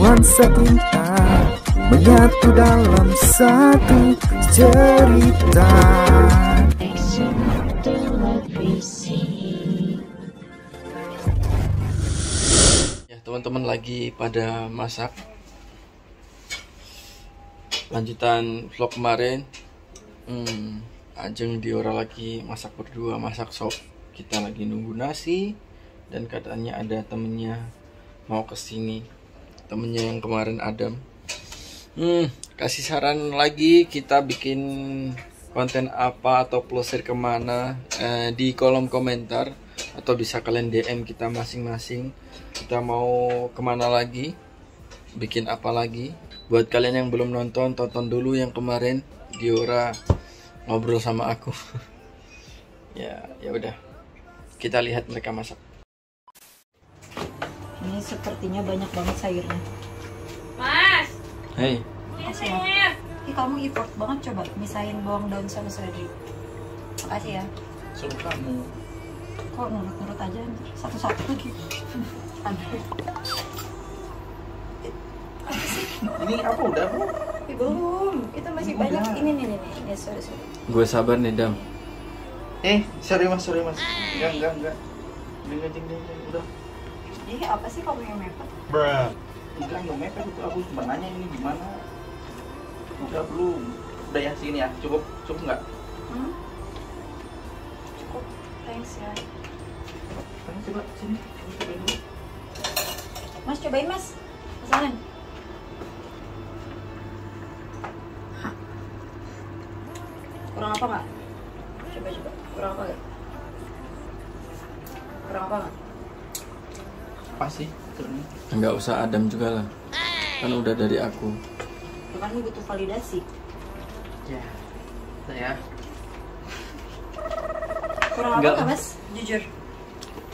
nuansa cinta menyatu dalam satu cerita. Ya teman-teman lagi pada masak. Lanjutan vlog kemarin. Hmm, Ajeng Diora lagi masak berdua Masak sop. Kita lagi nunggu nasi Dan katanya ada temennya Mau ke sini Temennya yang kemarin Adam. Hmm, Kasih saran lagi Kita bikin konten apa Atau plosir ke mana eh, Di kolom komentar Atau bisa kalian DM kita masing-masing. Kita mau ke mana lagi bikin apa lagi. Buat kalian yang belum nonton tonton dulu yang kemarin. Diora ngobrol sama aku. Ya ya udah. Kita lihat mereka masak Ini sepertinya banyak banget sayurnya. Mas, hey Makasih ya. Ih, kamu effort banget coba misahin bawang daun sama seledri. Makasih ya. suruh kamu Kok nurut-nurut aja satu-satu lagi. Aduh. ini apa udah bu belum. Itu masih banyak. Ini nih nih nih. Sorry sorry. gue sabar nih dam Eh, sorry mas, sorry mas. Enggak, enggak, enggak. Enggak, enggak, enggak, udah. Ih, apa sih kamu yang mepet? Enggak, enggak mepet itu. Aku cuma nanya ini gimana. Udah belum. Udah ya, sini ya. Cukup, cukup enggak? Hmm? Cukup. Thanks ya. Kamu coba sini. Kamu cobain dulu. Mas cobain mas. Pesanan. Kurang apa nggak? Coba coba. Kurang apa nggak? Kurang apa nggak? Apa sih? Sebenarnya. nggak usah Adam juga lah kan udah dari aku kan ini butuh validasi. Ya. Udah ya. Kurang Nggak. apa nggak mas? Jujur.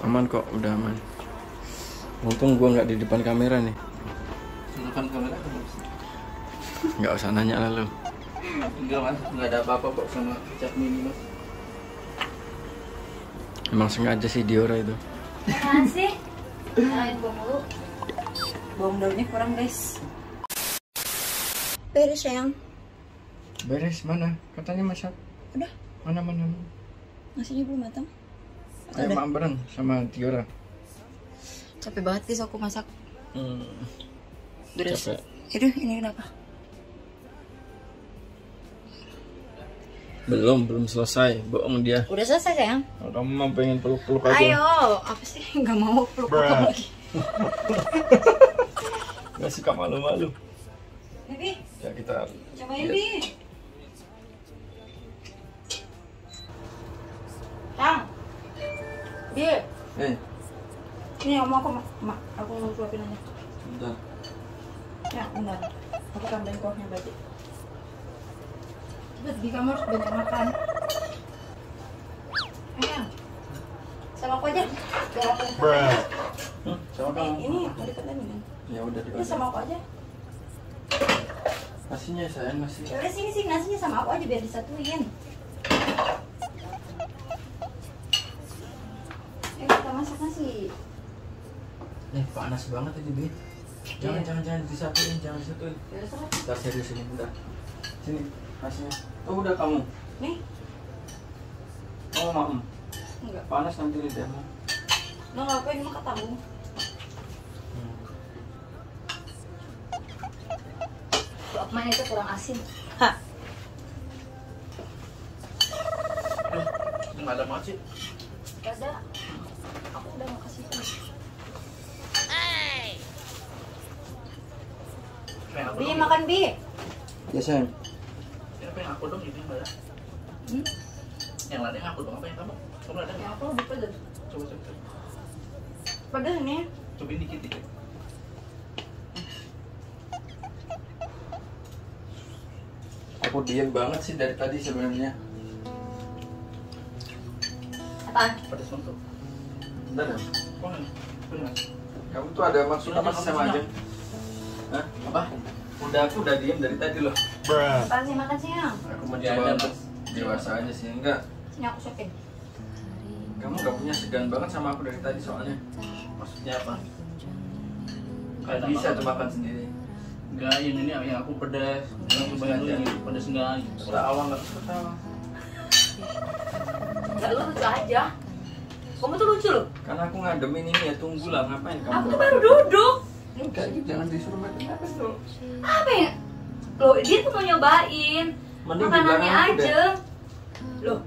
aman kok udah aman mumpung gue nggak di depan kamera nih Depan kamera kamu bisa. nggak usah nanya lah lo Enggak mas, enggak ada apa-apa kok sama cat mini mas. emang sengaja sih Diora itu apaan sih? Gua mulu. Bawang daunnya kurang guys. Beres sayang. beres mana katanya masak Udah. mana mana Nasinya belum matang. Atau Ayo makan bareng sama Diora Capek banget guys aku masak. hmm. Beres. capek Aduh, ini kenapa? Belum belum selesai bohong dia Udah selesai sayang. Oh, kamu mah pengen peluk-peluk aja Ayo, apa sih? Gak mau peluk kamu lagi. nggak suka malu-malu Bibi, ya kita cobain lihat. Bi. Tang. Bi, eh ini kamu aku mak, aku mau suapin aja. bentar Ya, bentar. Aku tambahin kuahnya berarti. Cepet, Bi, kamu harus banyak makan. Ayo. Sama aku aja. Aku Hmm, sama Eh, kamu ini mau diketan ini. ya udah Ini dikasih sama aku aja. nasinya sayang nasi Ya udah sini sini nasinya sama aku aja biar disatuin. Eh kita masak nasi. eh panas banget ini bi jangan Iya. jangan jangan disatuin jangan disatuin Ya udah. Bentar serius ini bentar sini nasinya oh udah kamu Nih, kamu mau enggak. panas nanti lidahmu Lo ngapain mau ketanggung? hmm. Itu kurang asin. Hah, Enggak ada macet. gak ada. Aku udah mau kasih tahu. Pengen aku Bi makan Bi. ya sayang Ya, pengen aku dong ini enggak ada. Hmm? Yang lainnya aku dong apa yang kamu? Kamu ada Ya nggak? aku lebih pedas. Coba coba. coba. Pedas nih. Cobain dikit dikit. aku diem banget sih dari tadi sebenarnya Apaan? Pedas untuk. bentar ya Kok enggak? Benar. kamu tuh ada maksud apa sih sama aja Hah? Apa? udah aku udah diem dari tadi loh Apaan sih makan siang? Aku Ya, mencoba ada, untuk dewasa aja sih enggak Sini aku suapin. kamu gak punya segan banget sama aku dari tadi soalnya Maksudnya apa? Nggak bisa tuh makan sendiri. Enggak, yang ini yang aku pedas. Yang cobain dulu yang ini pedas enggak gitu. Ketawa nggak ketawa. Enggak lu lucu aja. Kamu tuh lucu loh. Karena aku ngademin ini ya tunggu lah ngapain kamu? Aku tuh baru duduk. Enggak, gitu, jangan disuruh makan atas dong. Apa ya? Loh, dia tuh mau nyobain. Mending di Makanannya belakang aja. Loh.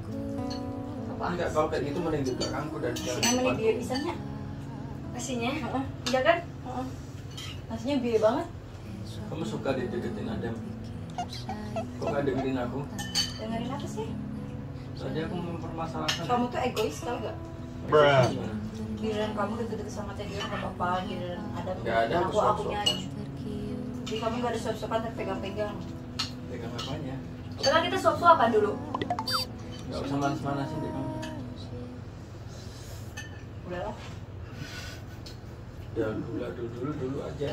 Apa? Enggak, kalau kayak gitu mending di belakangku dan jangan Namanya depan. biaya pisangnya. Nasinya? Iya kan? Heeh. Nasinya biaya banget. Kamu suka dideketin Adam? Kok nggak dengerin aku? Dengerin apa sih? Tadi aku mempermasalahkan. Kamu tuh egois tau gak? Bruh. Giliran kamu deket-deket sama Dion gak apa-apa Giliran ada Nggak ada, aku aku akunya suap-suapan. Jadi kamu gak ada suap-suapan tapi pegang-pegang Pegang apanya? Sekarang kita suap-suapan dulu. Gak usah manas-manasin deh kamu. Udah dulu, dulu, dulu, dulu aja.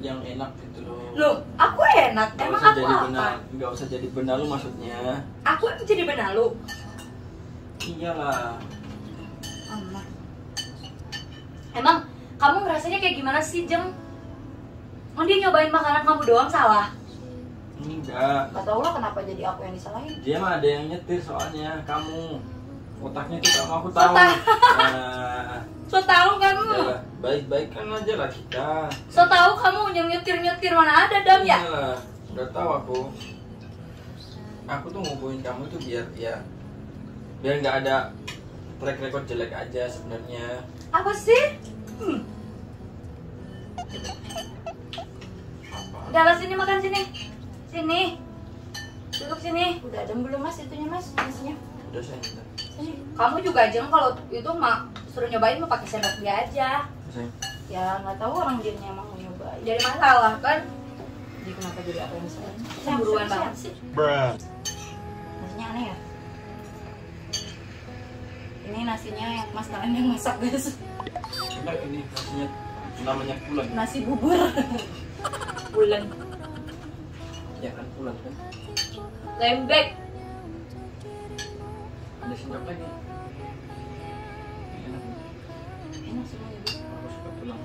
Yang enak gitu loh. Loh, aku enak. Gak Emang usah aku jadi apa? benar, gak usah jadi benalu maksudnya. Aku emang jadi benalu. Iyalah. Amat Emang kamu ngerasanya kayak gimana sih, Jeng? Oh, dia nyobain makanan kamu doang salah. Enggak. Gak tau lah kenapa jadi aku yang disalahin Dia mah ada yang nyetir soalnya kamu. Otaknya kamu aku tahu. Nah, So tahu kamu. udah baik-baikan aja lah kita. So tahu kamu yang nyetir-nyetir mana ada dam ya? Iyalah, udah tahu aku. Aku tuh ngubungin kamu tuh biar ya biar nggak ada track record jelek aja sebenarnya. Apa sih? Hmm. Udah lah sini makan sini. Sini. Duduk sini. Udah adem belum mas itunya mas nasinya Udah saya minta. Sini Kamu juga Jeng kalau itu mah suruh nyobain mah pakai sendok dia aja. Ya gak tahu orang dia emang mau nyobain Jadi masalah kan? Jadi kenapa jadi aku yang disalahin Cemburuan Siap, banget siap, sih. siap. Nasinya aneh ya Ini nasinya yang mas kalian yang masak guys Enggak ini nasinya namanya pulang. Nasi bubur Bulan. Ya kan pulang kan. Lembek. Ada sendok lagi. Enak. Enak semuanya. Aku suka pulang.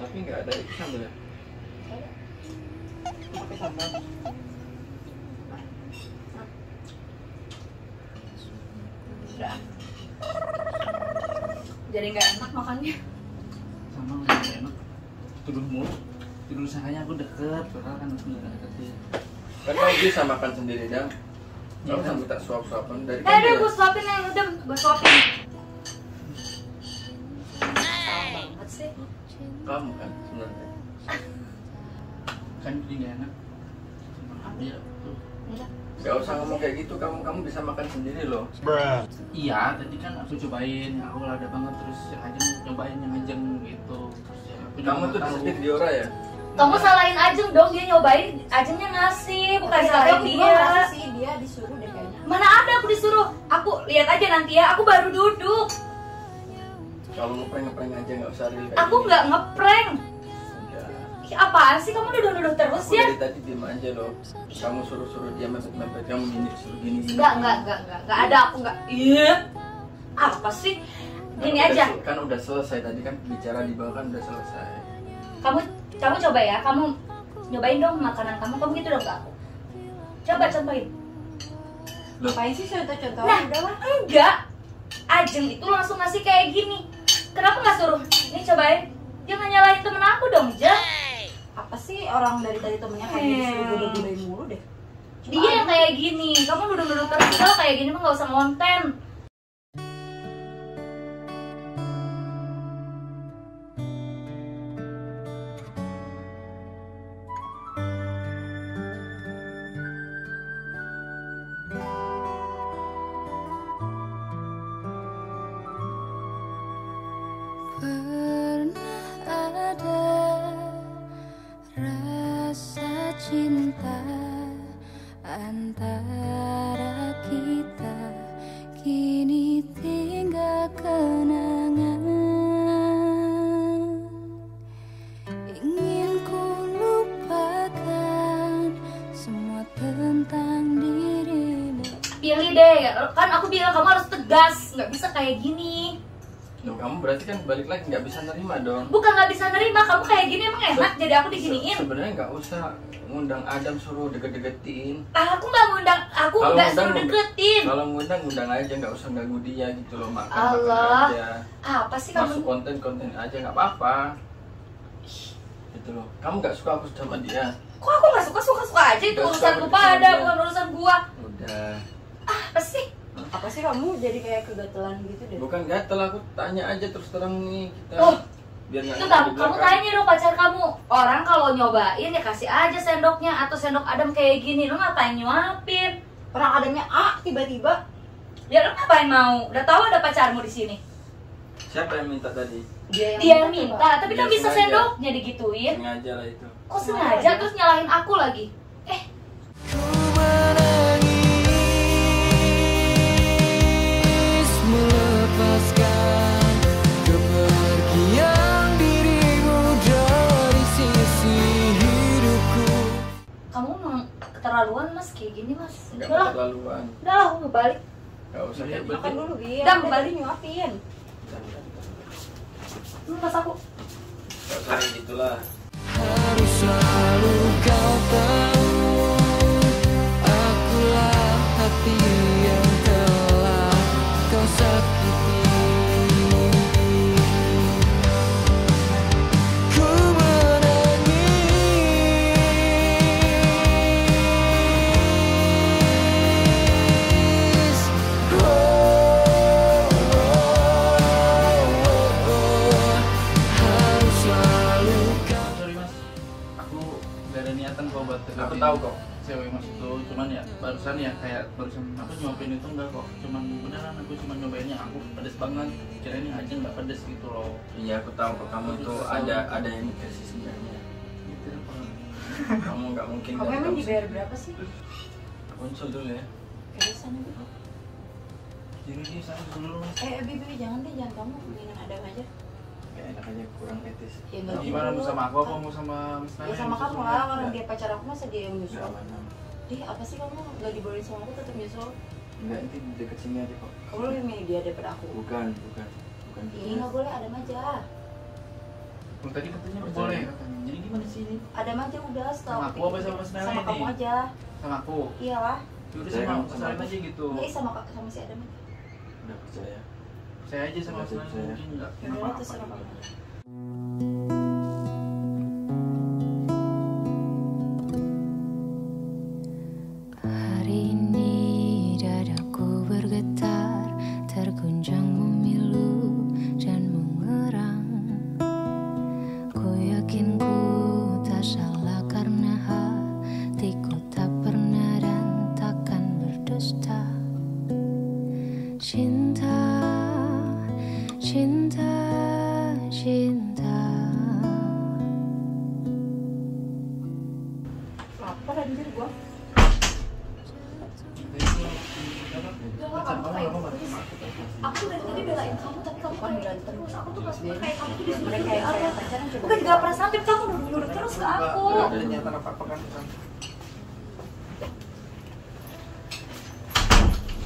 Tapi nggak ada itu sambal ya. pakai sambal. Jadi nggak enak makannya. Sama nggak enak. Tuduh mulu. Tuduh sangkanya aku deket, padahal kan aku nggak deket dia. Kan bisa makan sendiri dong. Iya, Kamu kan? minta suap-suapan dari Eh, udah gue suapin yang udah gue suapin. Salah banget sih. Kamu kan sebenarnya. Kan jadi nggak enak. Dia tuh. Gak usah ngomong kayak gitu, kamu kamu bisa makan sendiri loh. Iya, tadi kan aku cobain, aku lada banget terus yang ajeng nyobain yang ajeng gitu. Terus ya, Kamu tuh disetir Diora ya? Kamu salahin Ajeng dong, dia nyobain, Ajengnya ngasih, bukan salahin juga dia. sih dia disuruh deh kayaknya Mana ada aku disuruh, aku lihat aja nanti ya, aku baru duduk. Kalau ngeprank ngeprank aja nggak usah real kayak Aku nggak ngeprank. Udah. Ih, Apaan sih kamu duduk-duduk terus Aku ya? dari tadi diem aja loh. Kamu suruh-suruh dia mepet-mepet kamu gini suruh gini gini. Enggak, enggak, enggak, enggak, enggak ada aku enggak. Iya. Apa sih? Kan Gini udah aja. sel- Kan udah selesai tadi kan bicara di bawah kan udah selesai. Kamu kamu coba ya, kamu nyobain dong makanan kamu, kamu gitu dong ke aku. Coba contohin. Ngapain sih contoh-contoh Nah, udah lah enggak. Ajeng itu langsung ngasih kayak gini. Kenapa nggak suruh? Nih cobain. Jangan nyalahin temen aku dong, Jeng. Apa sih orang dari tadi temennya kayak Hmm. disuruh goda-godain mulu deh Coba Dia yang kayak gini. Kamu duduk-duduk terus kalau kayak gini mah nggak usah ngonten. Nggak bisa kayak gini. Loh, kamu berarti kan balik lagi nggak bisa nerima dong. Bukan nggak bisa nerima, kamu kayak gini emang enak jadi aku diginiin. Se- Sebenarnya nggak usah ngundang Adam suruh deket-deketin. Aku nggak ngundang, aku nggak suruh deketin. Kalau ngundang ngundang aja nggak usah ganggu dia gitu loh makan Allah. makan aja. Apa sih Masuk kamu? konten-konten aja nggak apa-apa. Gitu loh. Kamu nggak suka aku sama dia. Kok aku nggak suka suka suka aja itu urusan suka lu sama pada, dia. bukan urusan gua. Udah. Apa sih? Apa sih kamu jadi kayak kegatelan gitu deh? Bukan gatel aku tanya aja terus terang nih kita. Oh. Biar nggak Itu kamu, kamu tanya dong pacar kamu. Orang kalau nyobain ya kasih aja sendoknya atau sendok Adam kayak gini. Lu ngapain nyuapin? Orang adanya A tiba-tiba Ya lu ngapain mau? Udah tahu ada pacarmu di sini. Siapa yang minta tadi? dia Dia yang minta, tapi Dia kan bisa sengaja. sendoknya digituin. Sengaja lah itu. Kok sengaja terus nyalahin aku lagi? Eh, kayak gini mas. Nggak Udah lah, udah lah, aku mau balik. Nggak usah gitu. makan dulu biar Udah balik. tadi nyuapin Lu mas aku. Nggak usah gitulah. harus selalu kau tahu gak ada niatan kok buat Aku deketin tahu kok. cewek mas itu cuman ya barusan ya kayak barusan aku nyuapin itu enggak kok cuman beneran aku cuma nyobainnya aku pedes banget kirain yang aja nggak pedes gitu loh Iya aku tahu kok kamu tuh ada ada yang dikasih sebenarnya. gitu Kamu nggak mungkin. kamu emang tahu. dibayar berapa sih Aku unsur dulu ya. ke sana Bu. jadi saya dulu mas eh bibi jangan deh jangan kamu mendingan adam aja Gak enak aja kurang etis. ya enggak gimana mau sama aku? Apa mau sama Nana ya sama kamu lah orang dia pacar aku masa dia yang nyusul. Ih, apa sih kamu? Nggak dibolehin sama aku tetap nyusul Enggak nanti deket sini aja kok. kamu lebih milih dia daripada aku? Bukan bukan bukan. Ih, nggak boleh adam aja. Kalau tadi katanya Boleh. boleh. katanya. Jadi gimana sih ini? Adam aja udah setelah Sama aku aku apa sama Mas Nana sama ini? kamu aja. Sama aku? Iyalah. Udah Saya sama sama sama aja gitu. Nggak, sama sama si adam aja. Udah percaya. Saya aja sama Saya- mungkin nggak Ya tadi belain kamu, tapi kamu Kan berantem. terus. Aku tuh gak suka kayak kamu tuh disuruh apa. kayak pacaran coba Bukan gak pernah sampai kamu nurut terus ke aku. Niatan apa apa kan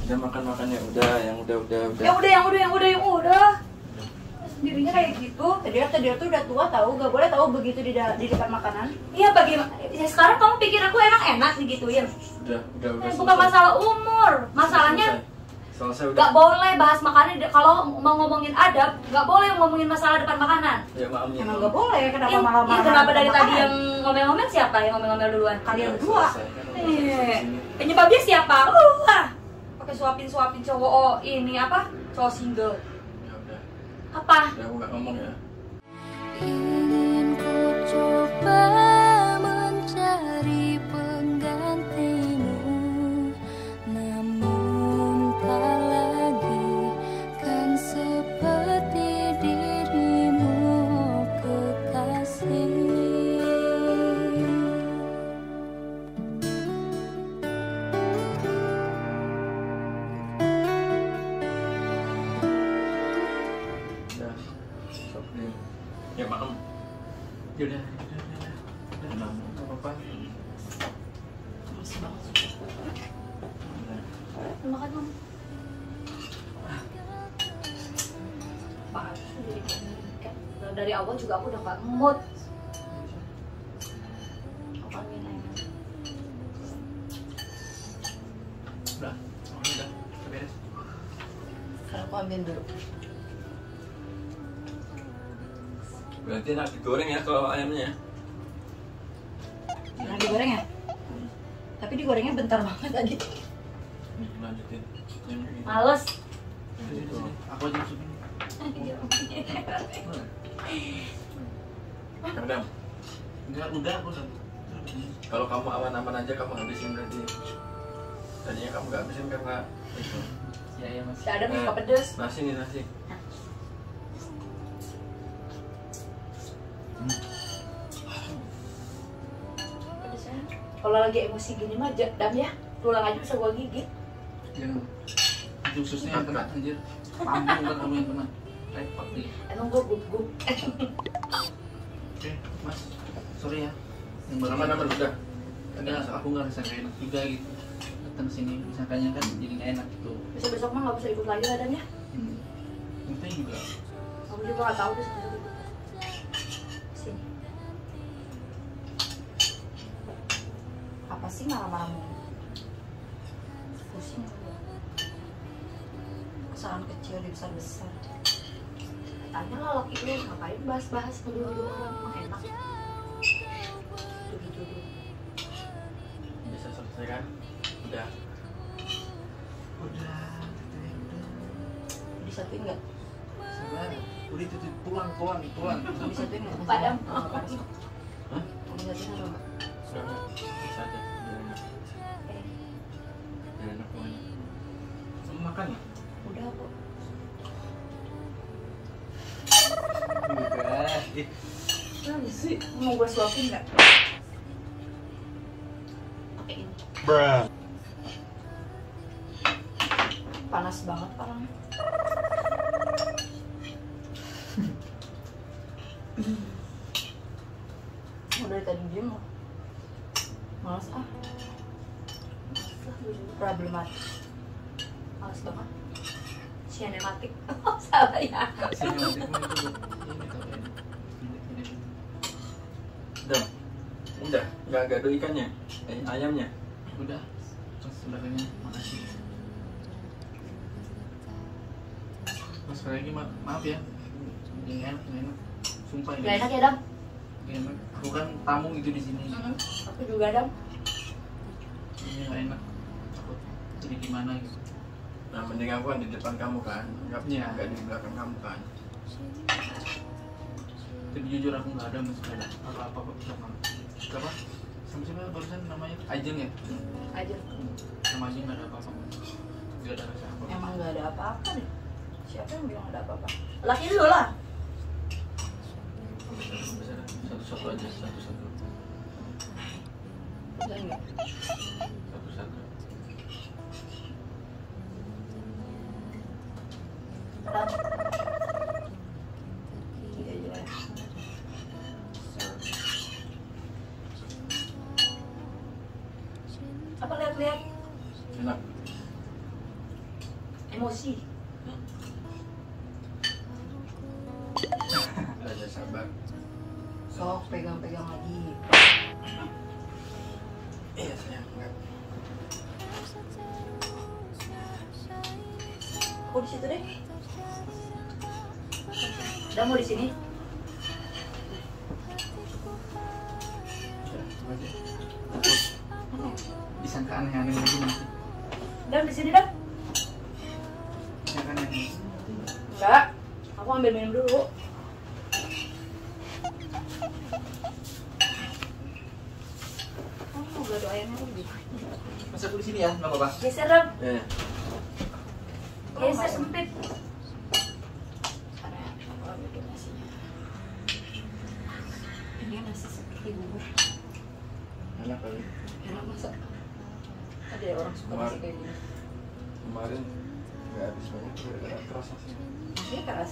Udah makan makan ya udah yang udah udah udah. Yang udah, yang udah, yang udah, yang udah. Sendirinya kayak gitu. tadi tadi tuh udah tua tahu gak boleh tahu begitu di, di depan makanan Iya bagaimana? Ya sekarang kamu pikir aku emang enak digituin. Udah udah udah. Bukan masalah umur, masalahnya Selesai udah. nggak boleh bahas makanan kalau mau ngomongin adab nggak boleh ngomongin masalah depan makanan. Ya maaf ya. emang gak boleh kenapa Ih, malah marah kenapa dari tadi yang ngomel-ngomel siapa? Yang ngomel-ngomel duluan? Kalian Udah, berdua. selesai, Eh, selesai penyebabnya siapa? Uh ah. pakai suapin suapin cowok. Oh, ini apa? Cowok single. Ya udah. apa? Udah aku nggak ngomong ya. Udah, oh, udah, udah beres. Kalau aku ambil dulu. Berarti enak digoreng ya kalau ayamnya. Nah digoreng ya? Tapi digorengnya bentar banget tadi. Lanjutin. Males. Aku aja masukin. Dam, Enggak, udah aku kalau kamu aman-aman aja kamu habisin berarti. Tadinya kamu gak habisin karena itu. Ya, ya mas. Gak ada nih gak pedes. Nasi nih nasi. Kalau lagi emosi gini mah dam ya. Tulang aja bisa gua gigit. Jangan. Itu khususnya yang kena anjir. Pambung kan kamu yang kena. Repot nih. Emang gua gugup. Oke, mas. Sorry ya. Yang baru Aman-aman udah. Enggak, aku nggak rasa nggak enak juga gitu. Datang sini, disangkanya kan jadi nggak enak gitu. Besok besok mah nggak bisa ikut lagi lah dam ya. Hmm. Itu juga. Aku juga nggak tahu besok besok ikut. Sini. Apa sih marah-marah mulu? Pusing. Kesalahan kecil dibesar-besar. Tanya lah laki lu ngapain bahas-bahas dulu-dulu orang emang enak. Dulu-dulu. Bisa selesai kan? Udah itu pulang, pulang, pulang. Disatuin nggak? Padam. Bisa aja. Biar enak. Eh, makan ya? Udah kok. Udah. Sih? Mau gue suapin nggak? Pakai ini. Panas banget orangnya. Mau dari tadi diem loh. Males ah, problematik. Males banget. Sianematik. Oh, salah ya. sinematik mah itu buat ini tau ya. Ini, ini. Udah. Udah. Nggak gado ikannya. Eh, ayamnya. Udah. Mas saudaranya, makasih. Mas lagi ma maaf ya. Ini nggak enak, nggak enak. Sumpah ini. Gak enak ya dam? Nggak enak. Aku kan tamu gitu di sini. Mm-mm. Aku juga dam. Ini nggak enak. Aku jadi gimana gitu. Nah, mending aku kan di depan kamu kan. Nggak, Iya. nggak di belakang kamu kan. Tapi jujur aku nggak ada nggak ada apa-apa kok sama siapa? Sama siapa barusan namanya? Ajeng ya? Aja. Sama Ajeng nggak ada apa-apa. Nggak ada rasa apa. Emang nggak ada apa-apa deh. Siapa yang bilang ada apa-apa? Laki lu lah. Satu-satu aja. Satu-satu. Satu-satu. Ambil minum dulu. Oh, gak ada ayamnya lagi. Mas aku di sini ya, nggak apa-apa. Geser dam. Eh, Geser sempit. Ini nasi seperti bubur. enak kali. Enak masak. Ada ya orang suka nasi kayak gini. Kemarin nggak habis banyak gara-gara keras nasinya. Nasinya keras.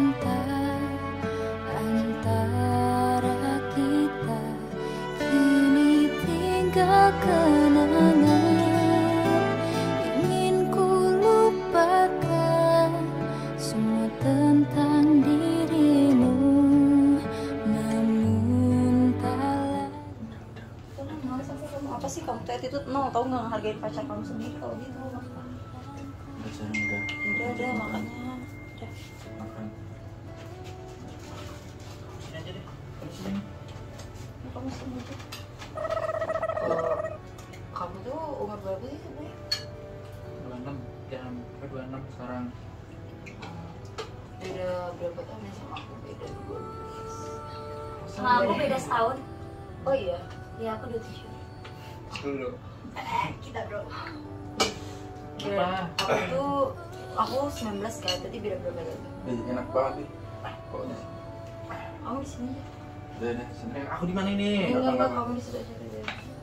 ngehargain pacar kamu sendiri kalau gitu Udah sayang udah. udah ada makanya udah Makan. Sini aja deh. Sini. kamu sini aja kamu tuh umur berapa sih sebenarnya 26 jam ke 26 sekarang. beda berapa tahun ya sama aku beda dua Sama aku beda setahun. oh iya Ya aku 27. Dulu. Kita bro Apa? Beda- aku tuh aku 19 kan tadi beda berapa tahun enak banget bin. Kok di sini? kamu di sini aja Udah sini. Eh, aku di mana ini? enggak enggak kamu di situ aja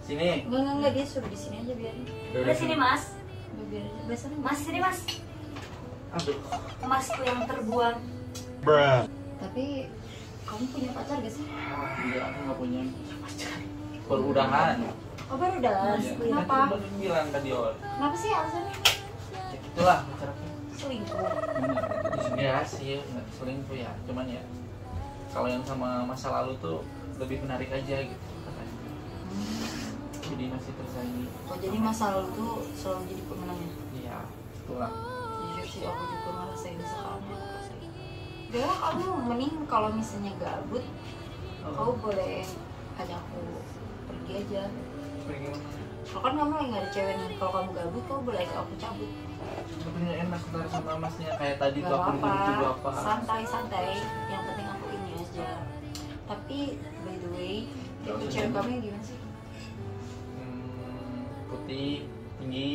Sini. enggak enggak enggak dia suruh di sini aja biarin Udah, Udah sini mas. Udah, biarin aja biasanya Mas sini mas. Aduh. Masku yang terbuang. tapi kamu punya pacar gak sih Enggak, aku nggak punya pacar. Baru udahan. Oh baru udah Iya. kenapa Tadi bilang kenapa sih alasannya Ya gitulah pacar aku. selingkuh Ya sih, nggak selingkuh ya. Cuman ya, kalau yang sama masa lalu tuh lebih menarik aja gitu katanya. Jadi masih tersaingi. oh jadi masa lalu tuh selalu jadi pemenangnya Iya, itulah. jujur sih aku juga ngerasain sekarang Udah lah, kamu mending kalau misalnya gabut kau boleh ajak aku pergi aja Kalau kan kamu lagi gak ada cewek nih kalau kamu gabut kau boleh ajak aku cabut. Tapi nggak enak ntar sama masnya kayak tadi gak tuh aku apa-apa. lucu apa. santai santai yang penting aku ini aja. Tapi by the way usah cewek kamu yang gimana sih? Hmm, putih, tinggi.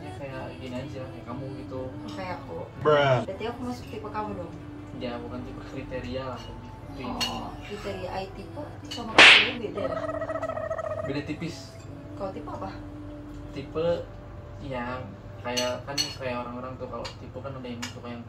Ya kayak gini aja, kayak kamu gitu. kayak aku. Berarti aku masuk tipe kamu dong? Ya bukan tipe kriteria lah. Oh kriteria IT tipe sama kriteria beda? ya beda tipis. kalau tipe apa Tipe ya kayak kan kayak orang-orang tuh kalau tipe kan ada yang suka yang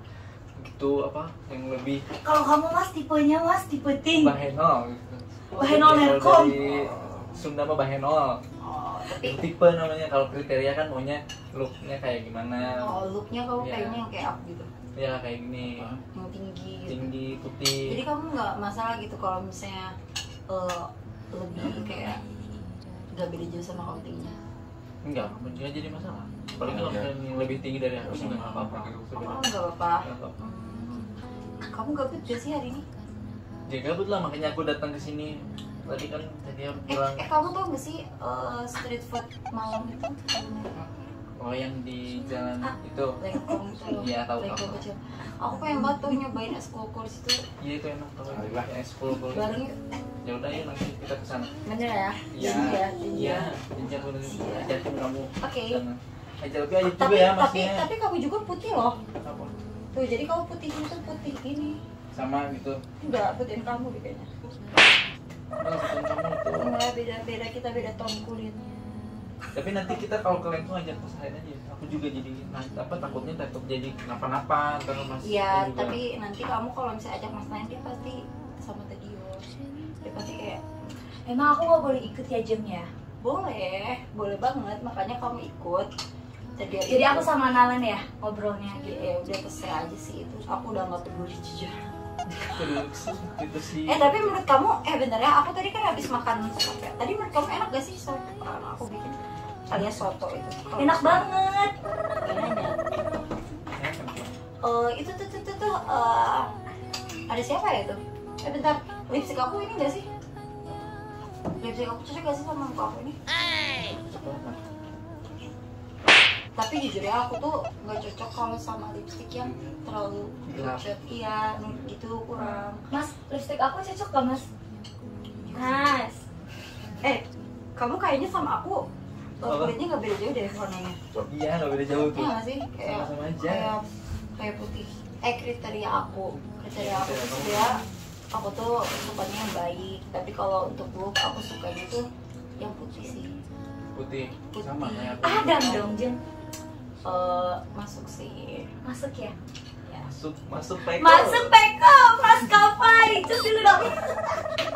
gitu apa yang lebih Kalau kamu mas tipenya mas tipe ting. bahenol gitu. Bahenol dari Sunda mah bahenol. oh tapi Tipe namanya kalau kriteria kan maunya looknya kayak gimana. oh looknya kamu Iya. kayaknya yang kayak up gitu Ya kayak gini. yang tinggi gitu Tinggi, putih. jadi kamu nggak masalah gitu kalau misalnya eh, lebih kayak nggak beda jauh sama kamu tingginya Enggak, nggak jadi masalah. Paling Oh, kalau iya. misalnya yang lebih tinggi dari aku sih nggak apa-apa. oh nggak apa-apa apa-apa. kamu gabut gak sih hari ini Ya gabut lah makanya aku datang ke sini. Tadi kan tadi aku eh, pulang. eh kamu tau gak sih eh, street food malam itu Oh yang di jalan Ah. itu. Iya, tahu, tahu. kecil aku pengen banget tuh nyobain es di situ Iya itu enak tuh. Ayolah. Ya udah ya nanti kita ke sana. bener ya Iya. Ya Iya. ya. Udah Siap. ajakin kamu. oke Jangan. Ajak aja juga tapi ya tapi tapi kamu juga putih loh Apa? tuh jadi kamu putih itu putih ini Sama gitu. enggak putihin kamu kayaknya Nah, bukan kamu itu. enggak beda beda kita beda tone kulitnya Tapi nanti kita kalau ke Lengkong ajak ke saya aja. Aku juga jadi apa takutnya takut jadi kenapa-napa ntar mas. Iya, tapi nanti kamu kalau misalnya ajak Mas Nain dia pasti sama Tedio. Dia pasti kayak Emang aku gak boleh ikut ya jamnya. boleh, boleh banget. Makanya kamu ikut. Jadi, Jadi aku sama Nalan ya ngobrolnya gitu ya udah terserah aja sih itu. Aku udah nggak peduli jujur. Terus itu sih. Eh tapi menurut kamu, eh bentar ya, aku tadi kan habis makan soto. ya. Tadi menurut kamu enak gak sih soto? Karena aku bikin alias soto itu. Kalau Enak banget. Ya. Eh, itu tuh tuh tuh, tuh eh, ada siapa ya itu? Eh bentar, lipstick aku ini gak sih? Lipstick aku cocok gak sih sama muka aku ini? Tapi jujur ya aku tuh gak cocok kalau sama lipstick yang terlalu pucat Iya, gitu kurang Mas, lipstick aku cocok gak mas? Mas. Eh, kamu kayaknya sama aku Apa? kulitnya nggak beda jauh deh warnanya iya nggak beda jauh tuh Iya nggak sih kayak Sama-sama aja. kayak kayak putih eh kriteria aku kriteria aku tuh dia aku tuh sukanya yang baik tapi kalau untuk look aku sukanya tuh yang putih sih. Putih? Putih. Sama kayak aku Adam dong Jeng Eh, masuk sih. Masuk ya? Ya. Masuk masuk peko. Masuk Peko Mas Kapai Cus dulu dong